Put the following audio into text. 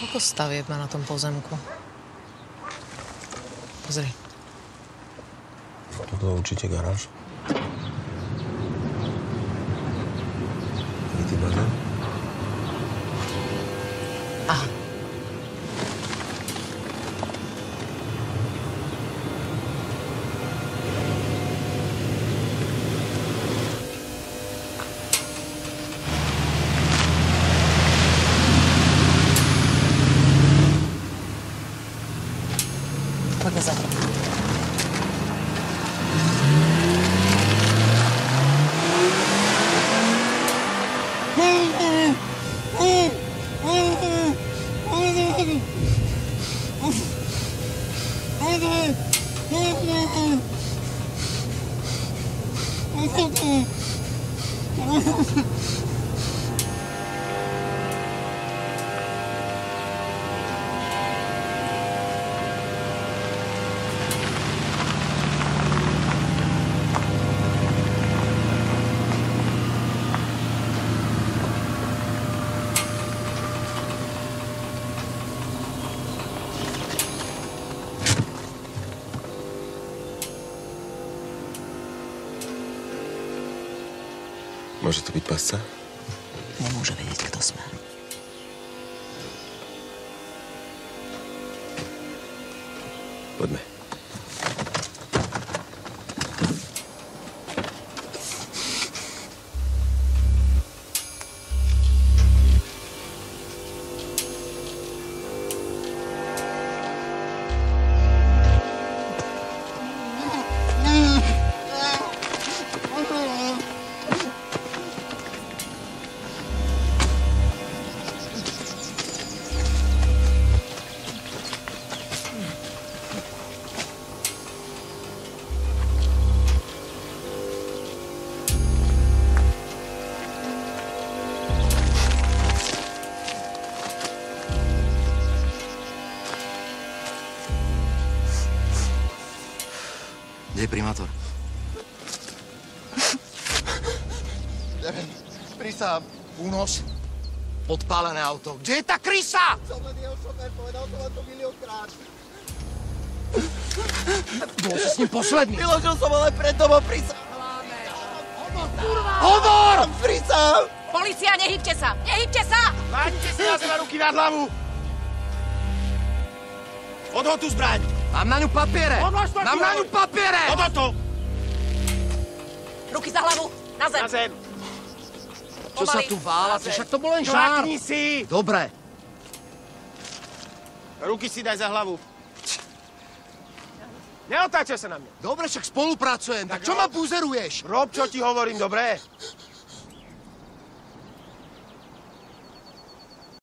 Koľko stavieb má na tom pozemku? Pozri. Toto je určite garáž. Krytý bazén. Aha. Za Môže to byť pasca? Nemôže vedieť, kto sme. Poďme. Kde je primátor? Krysa, únos, podpálené auto. Kde je tá krysa? Som len jeho šofér, povedal som to miliónkrát. Bol si s ním posledný. Vyložil som ale pred domom, prísam. Hovor! Prísam! Polícia, nehybte sa! Nehybte sa! Máte si na ruky nad hlavu. Odhod tú zbraň. Mám na ňu papiere! Odlož Mám na ňu papiere! Odhod to. Ruky za hlavu! Na zem! Na zem. Čo sa tu válate? Však to bol len žár. Si. Dobre. Ruky si daj za hlavu. Neotáčaj sa na mňa. Dobre, však spolupracujem. Tak čo ma buzeruješ? Rob, čo ti hovorím, dobre?